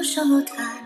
左手一弹指，右手弹。